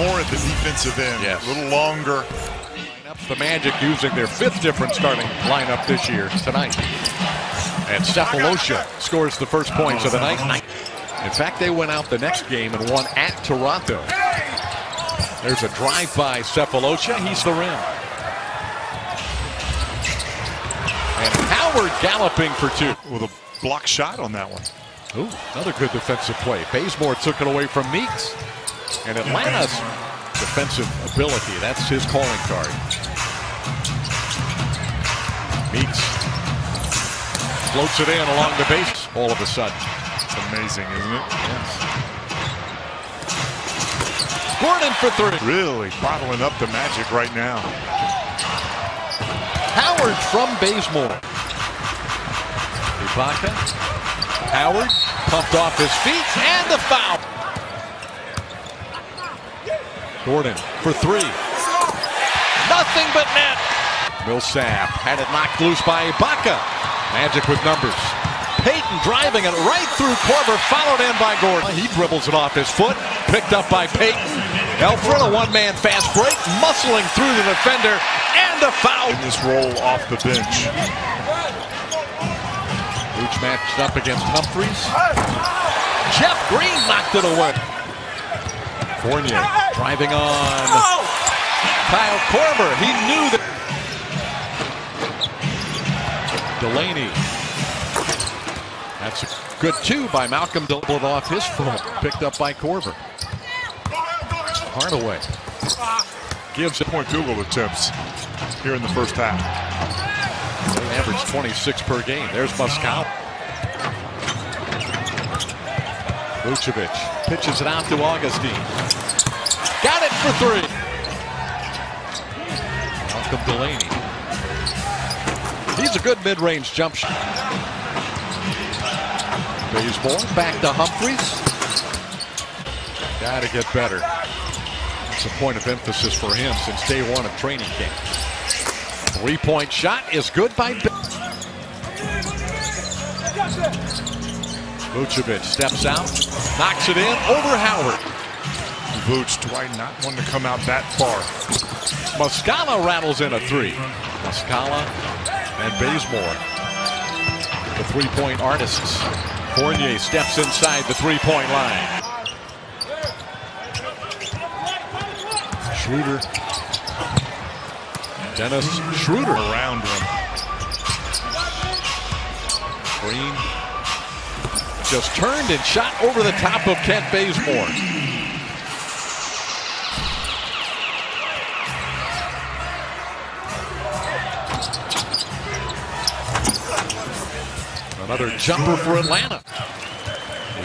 more at the defensive end. Yes. A little longer. The Magic using their fifth different starting lineup this year tonight. And Sefolosha scores the first points of the night. In fact, they went out the next game and won at Toronto. There's a drive by Sefolosha. He's the rim. And Howard galloping for two. With a block shot on that one. Ooh, another good defensive play. Bazemore took it away from Meeks. And Atlanta's defensive ability, that's his calling card. Meeks floats it in along the base all of a sudden. It's amazing, isn't it? Gordon for three. Really bottling up the Magic right now. Howard from Bazemore. Ibaka. Howard pumped off his feet and the foul. Gordon for three. Nothing but net. Millsap had it knocked loose by Ibaka. Magic with numbers. Payton driving it right through Korver, followed in by Gordon. He dribbles it off his foot, picked up by Payton. Elfrid, a one-man fast break, muscling through the defender, and a foul. In this roll off the bench. Luch matched up against Humphries. Jeff Green knocked it away. Fournier driving on oh! Kyle Korver. He knew that. Delaney. That's a good two by Malcolm Doubled off his foot. Picked up by Korver. Hardaway. Gives it. Point field goal attempts here in the first half. They average 26 per game. There's Muscal. Vucevic pitches it out to Augustin. Got it for three. Malcolm Delaney. He's a good mid-range jump shot. Bazemore back to Humphries. Got to get better. It's a point of emphasis for him since day one of training camp. Three-point shot is good by Vucevic steps out, knocks it in over Howard. Vooch, Dwight not wanting to come out that far. Muscala rattles in a three. Muscala and Bazemore, the three-point artists. Fournier steps inside the three-point line. Schroeder. Dennis Schroeder. Around him. Green just turned and shot over the top of Kent Bazemore. Another jumper for Atlanta.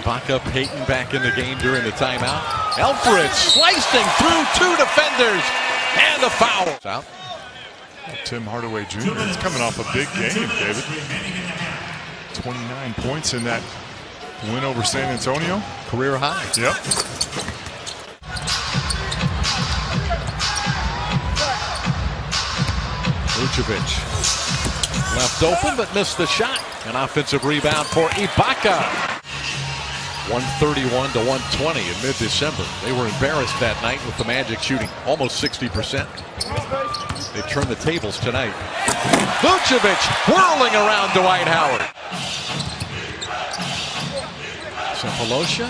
Ibaka Payton back in the game during the timeout. Elfrid slicing through two defenders and a foul. Out. Tim Hardaway Jr. is coming off a big game, David. 29 points in that win over San Antonio. Career high. Yep. Vucevic left open but missed the shot. An offensive rebound for Ibaka. 131 to 120 in mid-December. They were embarrassed that night with the Magic shooting almost 60%. They turned the tables tonight. Vucevic whirling around Dwight Howard. Sefolosha.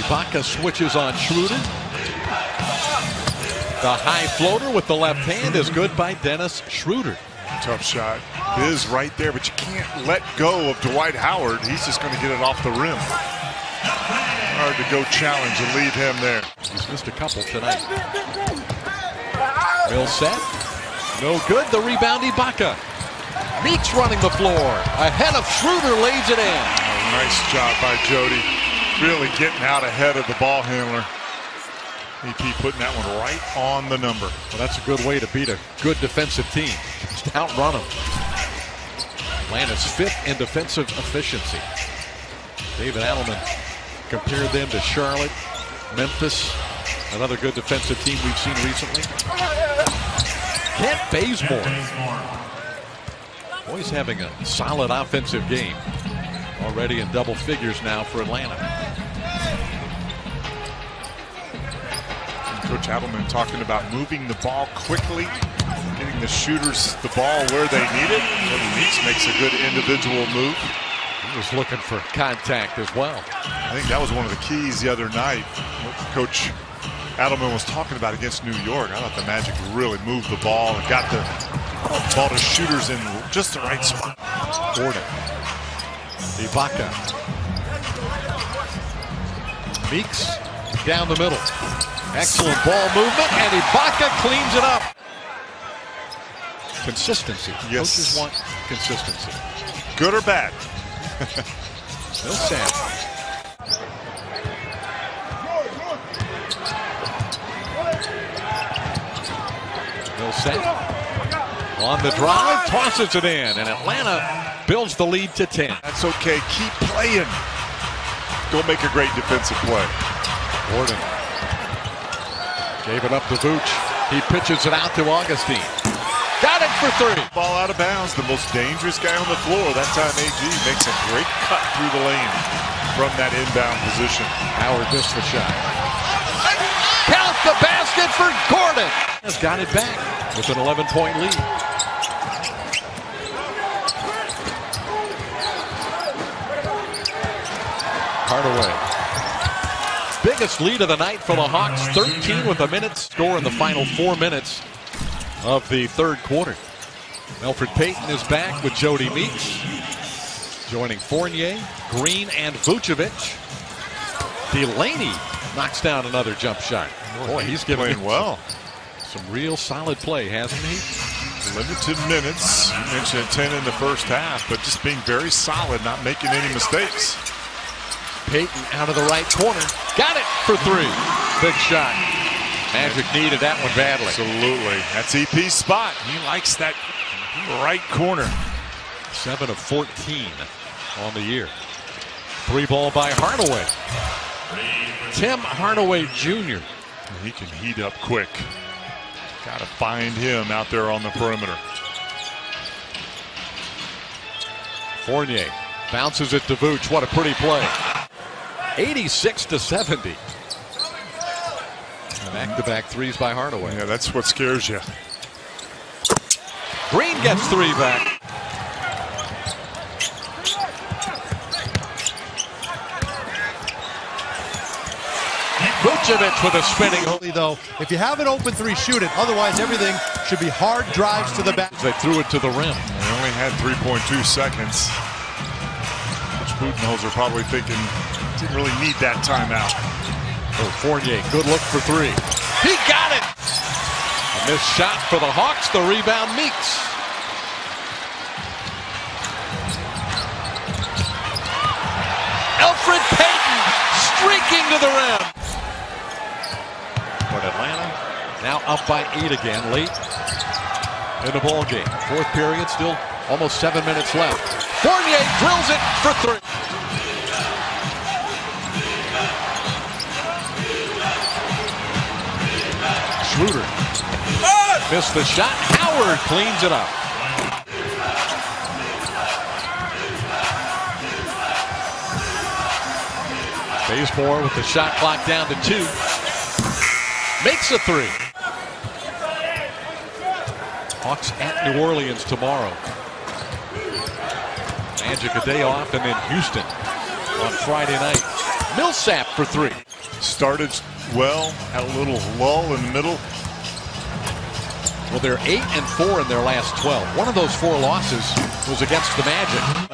Ibaka switches on Schroeder. The high floater with the left hand is good by Dennis Schroeder. Tough shot. Biz right there, but you can't let go of Dwight Howard. He's just going to get it off the rim. Hard to go challenge and leave him there. He's missed a couple tonight. Millsap. No good. The rebound, Ibaka. Meeks running the floor. Ahead of Schroeder lays it in. Oh, nice job by Jodie. Really getting out ahead of the ball handler. EP putting that one right on the number. Well, that's a good way to beat a good defensive team. Just outrun them. Atlanta's fifth in defensive efficiency. David Adelman compared them to Charlotte, Memphis, another good defensive team we've seen recently. Kent Bazemore. Boy, he's having a solid offensive game. Already in double figures now for Atlanta. Coach Adelman talking about moving the ball quickly, getting the shooters the ball where they need it. Jodie Meeks makes a good individual move. He was looking for contact as well. I think that was one of the keys the other night. Coach Adelman was talking about against New York. I thought the Magic really moved the ball and got the ball to shooters in just the right spot. Gordon. Ibaka. Meeks down the middle. Excellent ball movement, and Ibaka cleans it up. Consistency. Yes. Coaches want consistency. Good or bad? Millsap. Millsap. On the drive, tosses it in, and Atlanta builds the lead to 10. That's okay. Keep playing. Go make a great defensive play. Gordon gave it up to Vooch. He pitches it out to Augustin. Got it for three. Ball out of bounds. The most dangerous guy on the floor. That time AG makes a great cut through the lane from that inbound position. Howard missed the shot. Count the basket for Gordon. Has got it back with an 11-point lead. Hardaway. Biggest lead of the night for the Hawks. 13 with a minute score in the final four minutes of the third quarter. Elfrid Payton is back with Jodie Meeks. Joining Fournier, Green, and Vucevic. Delaney knocks down another jump shot. Boy, he's giving Playing well. some real solid play, hasn't he? Limited minutes. You mentioned 10 in the first half, but just being very solid, not making any mistakes. Payton out of the right corner. Got it for three. Big shot. Magic needed that one badly. Absolutely. That's EP's spot. He likes that right corner. 7 of 14 on the year. Three ball by Hardaway. Tim Hardaway Jr. He can heat up quick. Got to find him out there on the perimeter. Fournier bounces it to Vooch. What a pretty play. 86 to 70. Back-to-back threes by Hardaway. Yeah, that's what scares you. Green gets three back. Vucevic with a spinning hook. though. If you have an open three, shoot it. Otherwise, everything should be hard drives to the back. They threw it to the rim. They only had 3.2 seconds. Budenholzer probably thinking didn't really need that timeout. Oh, Fournier, good look for three. He got it! A missed shot for the Hawks. The rebound, Meeks. Elfrid Payton streaking to the rim. But Atlanta now up by eight again, late in the ball game. Fourth period, still almost seven minutes left. Fournier drills it for three. Schroeder missed the shot. Howard cleans it up. Bazemore with the shot clock down to two. Makes a three. Hawks at New Orleans tomorrow. Magic a day off and then Houston on Friday night. Millsap for three. Started well, had a little lull in the middle. Well, they're 8 and 4 in their last 12. One of those four losses was against the Magic.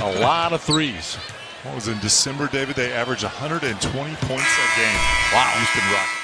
a lot of threes. What was in December, David? They averaged 120 points a game. Wow. Houston Rockets.